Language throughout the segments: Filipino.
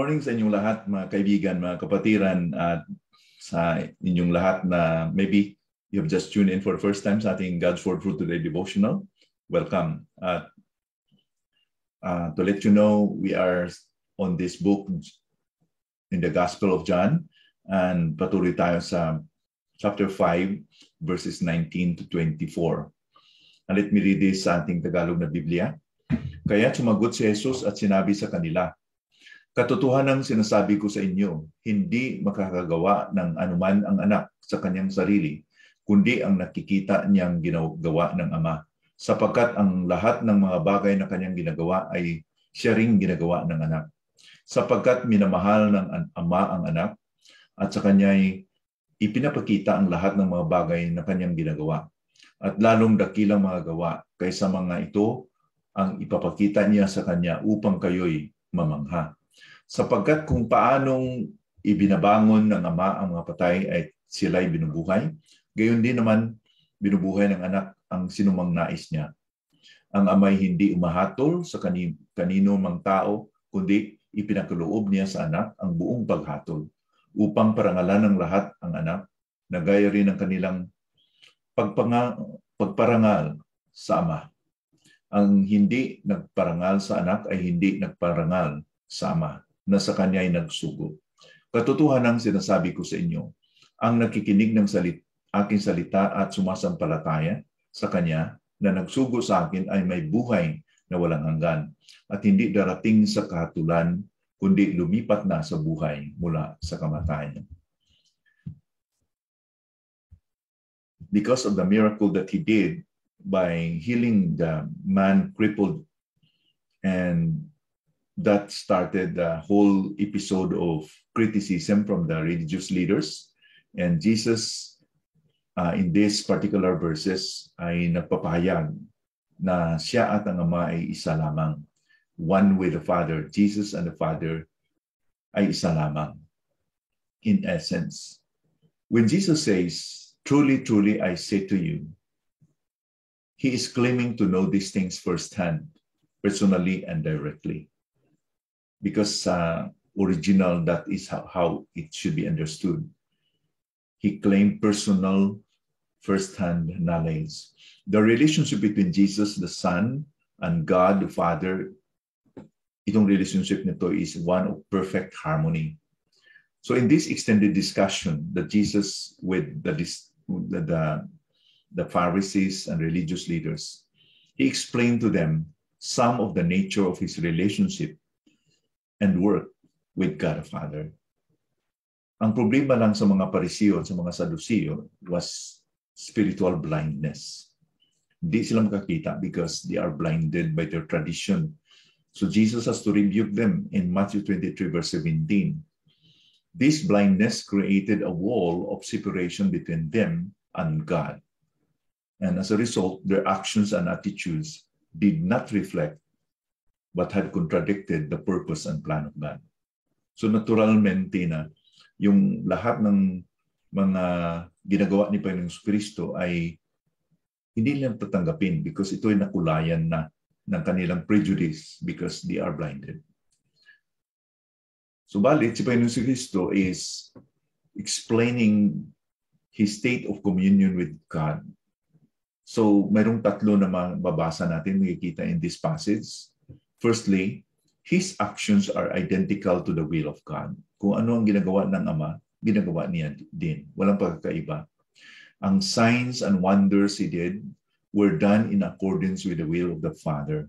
morning sa inyong lahat, mga kaibigan, mga kapatiran, at sa inyong lahat na maybe you have just tuned in for the first time sa ating God's Word for Today devotional. Welcome. At uh, to let you know, we are on this book in the Gospel of John and patuloy tayo sa chapter 5 verses 19 to 24. And let me read this sa ating Tagalog na Biblia. Kaya sumagot si Jesus at sinabi sa kanila, Katotohanan sinasabi ko sa inyo, hindi makakagawa ng anuman ang anak sa kanyang sarili, kundi ang nakikita niyang ginagawa ng ama. Sapagkat ang lahat ng mga bagay na kanyang ginagawa ay siya ring ginagawa ng anak. Sapagkat minamahal ng ama ang anak at sa kanya ay ipinapakita ang lahat ng mga bagay na kanyang ginagawa. At lalong dakilang mga gawa kaysa mga ito ang ipapakita niya sa kanya upang kayo'y mamangha sapagkat kung paanong ibinabangon ng ama ang mga patay ay sila'y binubuhay, gayon din naman binubuhay ng anak ang sinumang nais niya. Ang amay hindi umahatol sa kanino mang tao, kundi ipinakaloob niya sa anak ang buong paghatol upang parangalan ng lahat ang anak na gaya rin ng kanilang pagpanga, pagparangal sa ama. Ang hindi nagparangal sa anak ay hindi nagparangal sa ama na sa kanya ay nagsugo. Katotohanan ang sinasabi ko sa inyo, ang nakikinig ng salit, aking salita at sumasampalataya sa kanya na nagsugo sa akin ay may buhay na walang hanggan at hindi darating sa kahatulan kundi lumipat na sa buhay mula sa kamatayan. Because of the miracle that he did by healing the man crippled and that started the whole episode of criticism from the religious leaders. And Jesus, uh, in these particular verses, ay nagpapahayag na siya at ang Ama ay isa lamang. One with the Father. Jesus and the Father ay isa lamang. In essence, when Jesus says, Truly, truly, I say to you, He is claiming to know these things firsthand, personally and directly because uh, original that is how, how it should be understood. He claimed personal first-hand knowledge. The relationship between Jesus the Son and God the Father, itong relationship nito is one of perfect harmony. So in this extended discussion that Jesus with the, the, the, Pharisees and religious leaders, he explained to them some of the nature of his relationship and work with God the Father. Ang problema lang sa mga Parisiyo at sa mga Sadusiyo was spiritual blindness. Hindi sila makakita because they are blinded by their tradition. So Jesus has to rebuke them in Matthew 23 verse 17. This blindness created a wall of separation between them and God. And as a result, their actions and attitudes did not reflect but had contradicted the purpose and plan of God. So naturalmente na yung lahat ng mga ginagawa ni Panginoong Kristo ay hindi nila tatanggapin because ito ay nakulayan na ng kanilang prejudice because they are blinded. Subalit, si Panginoong Kristo is explaining his state of communion with God. So, mayroong tatlo na mababasa natin, makikita in this passage. Firstly, his actions are identical to the will of God. Kung ano ang ginagawa ng Ama, ginagawa niya din. Walang pagkakaiba. Ang signs and wonders he did were done in accordance with the will of the Father.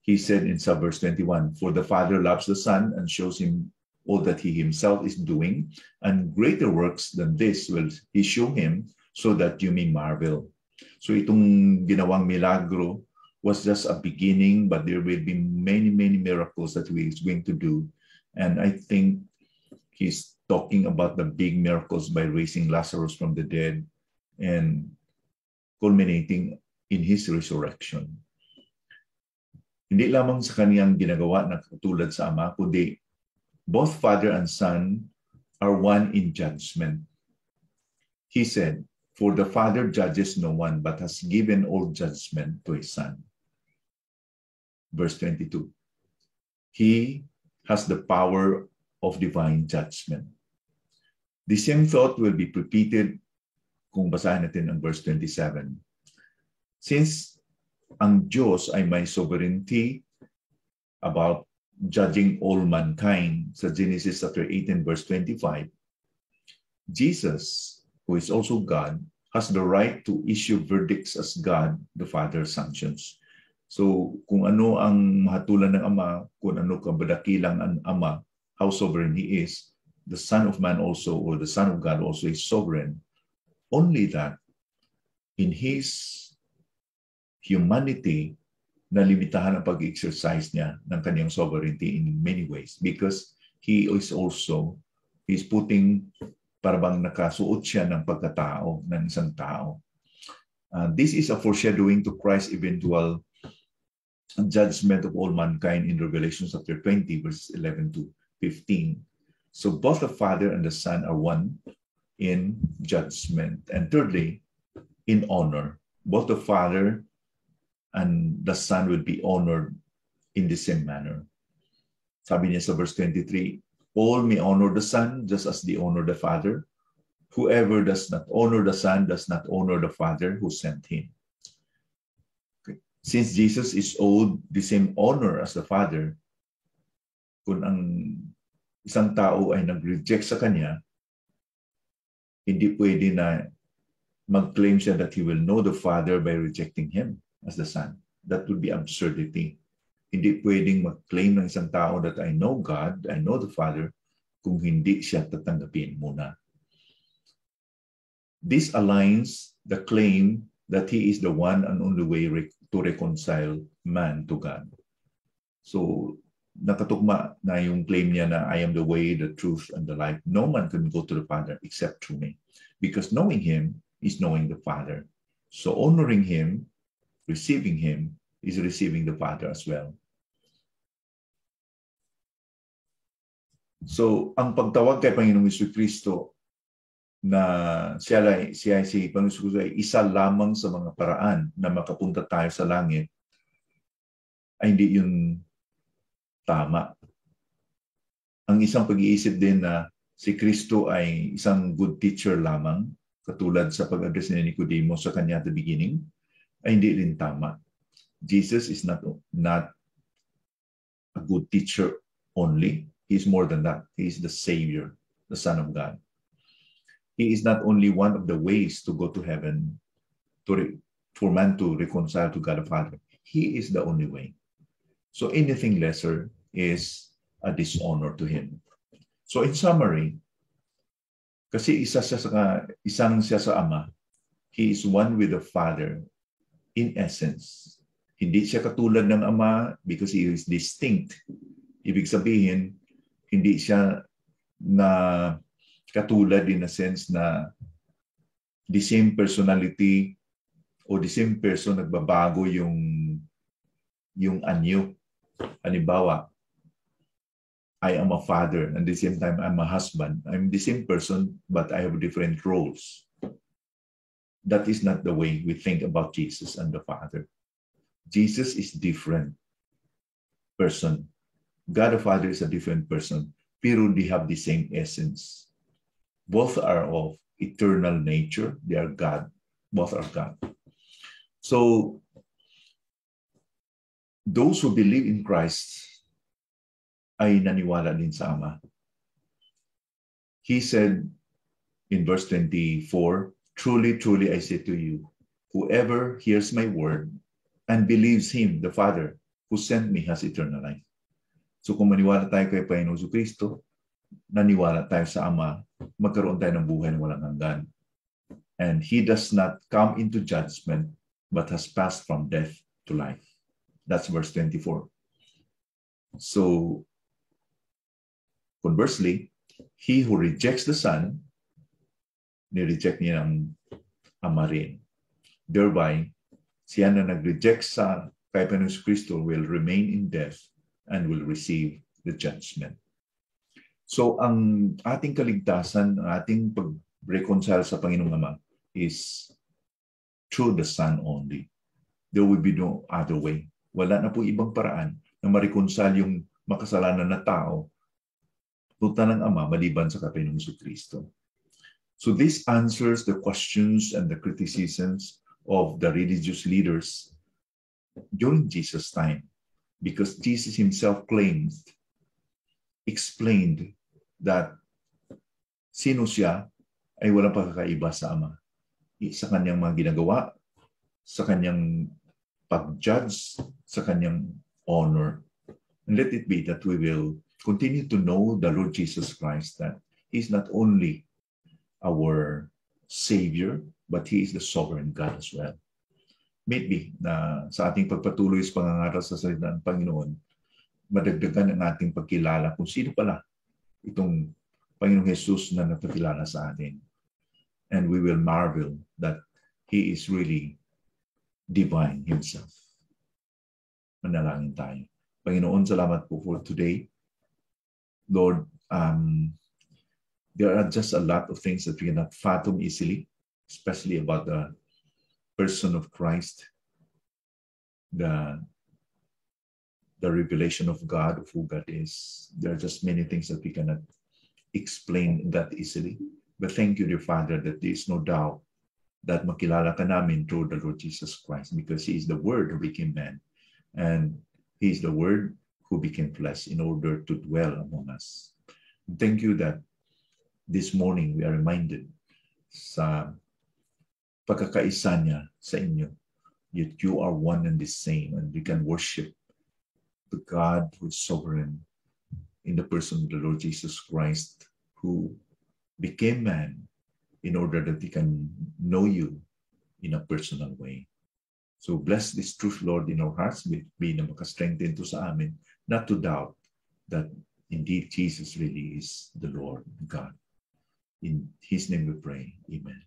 He said in sub verse 21, For the Father loves the Son and shows him all that he himself is doing, and greater works than this will he show him so that you may marvel. So itong ginawang milagro was just a beginning, but there will be many, many miracles that he is going to do. And I think he's talking about the big miracles by raising Lazarus from the dead and culminating in His resurrection. Hindi lamang sa kaniyang ginagawa na katulad sa Ama, kundi both Father and Son are one in judgment. He said, For the Father judges no one, but has given all judgment to his Son. Verse 22. He has the power of divine judgment. The same thought will be repeated kung basahin natin ang verse 27. Since ang Diyos ay may sovereignty about judging all mankind sa Genesis chapter 18 verse 25, Jesus, who is also God, has the right to issue verdicts as God the Father sanctions. So kung ano ang mahatulan ng Ama, kung ano kabadakilang ang Ama, how sovereign He is, the Son of Man also, or the Son of God also is sovereign, only that in His humanity, nalimitahan ang pag-exercise niya ng kanyang sovereignty in many ways because He is also, He's putting, parang nakasuot siya ng pagkatao ng isang tao. Uh, this is a foreshadowing to Christ's eventual judgment of all mankind in Revelation chapter 20, verses 11 to 15. So both the Father and the Son are one in judgment. And thirdly, in honor. Both the Father and the Son will be honored in the same manner. Sabi niya sa verse 23, All may honor the Son just as they honor the Father. Whoever does not honor the Son does not honor the Father who sent him. Since Jesus is owed the same honor as the Father, kung ang isang tao ay nag-reject sa kanya, hindi pwede na mag-claim siya that he will know the Father by rejecting him as the Son. That would be absurdity. Hindi pwedeng mag-claim ng isang tao that I know God, I know the Father, kung hindi siya tatanggapin muna. This aligns the claim that He is the one and only way to reconcile man to God. So nakatugma na yung claim niya na I am the way, the truth, and the life. No man can go to the Father except through me. Because knowing Him is knowing the Father. So honoring Him, receiving Him, is receiving the Father as well. So, ang pagtawag kay Panginoong Yesu Kristo na siya, siya si Panginoong Yesu ay isa lamang sa mga paraan na makapunta tayo sa langit ay hindi yun tama. Ang isang pag-iisip din na si Kristo ay isang good teacher lamang, katulad sa pag-address ni Nicodemo sa kanya at the beginning, ay hindi rin tama. Jesus is not, not a good teacher only. He is more than that. He is the Savior, the Son of God. He is not only one of the ways to go to heaven, to re, for man to reconcile to God the Father. He is the only way. So anything lesser is a dishonor to him. So in summary, kasi isa siya sa isang siya sa Ama, he is one with the Father in essence. Hindi siya katulad ng Ama because he is distinct. Ibig sabihin, hindi siya na katulad in a sense na the same personality o the same person nagbabago yung yung anyo. Halimbawa, I am a father and at the same time I'm a husband. I'm the same person, but I have different roles. That is not the way we think about Jesus and the Father. Jesus is different person. God the Father is a different person, pero they have the same essence. Both are of eternal nature. They are God. Both are God. So those who believe in Christ ay naniwala din sa Ama. He said in verse 24, Truly, truly, I say to you, whoever hears my word and believes Him, the Father, who sent me, has eternal life. So kung maniwala tayo kay Panginoon Kristo, naniwala tayo sa Ama, magkaroon tayo ng buhay na walang hanggan. And He does not come into judgment, but has passed from death to life. That's verse 24. So Conversely, he who rejects the Son, ni-reject niya ng Ama rin. Thereby, Siya na nag-reject sa kay Panginoon Kristo will remain in death and will receive the judgment. So ang ating kaligtasan, ang ating pag-reconcile sa Panginoong Ama is through the Son only. There will be no other way. Wala na po ibang paraan na ma-reconcile yung makasalanan na tao punta ng Ama maliban sa Panginoong Kristo. So this answers the questions and the criticisms of the religious leaders during Jesus' time because Jesus himself claims, explained that sino siya ay walang pagkakaiba sa Ama. Sa kanyang mga ginagawa, sa kanyang pag-judge, sa kanyang honor. And let it be that we will continue to know the Lord Jesus Christ that He is not only our Savior, but He is the sovereign God as well. Maybe na sa ating pagpatuloy sa pangangaral sa salita ng Panginoon, madagdagan ang ating pagkilala kung sino pala itong Panginoong Jesus na napakilala sa atin. And we will marvel that He is really divine Himself. Manalangin tayo. Panginoon, salamat po for today. Lord, um, there are just a lot of things that we cannot fathom easily, especially about the person of Christ, the the revelation of God, of who God is. There are just many things that we cannot explain that easily. But thank you, dear Father, that there is no doubt that makilala ka namin through the Lord Jesus Christ because He is the Word who became man. And He is the Word who became flesh in order to dwell among us. Thank you that this morning we are reminded sa pagkakaisa niya sa inyo, yet you are one and the same and we can worship the God who is sovereign in the person of the Lord Jesus Christ, who became man in order that he can know you in a personal way. So bless this truth, Lord, in our hearts, be na makastrengthen to sa amin, not to doubt that indeed Jesus really is the Lord God. In His name we pray. Amen.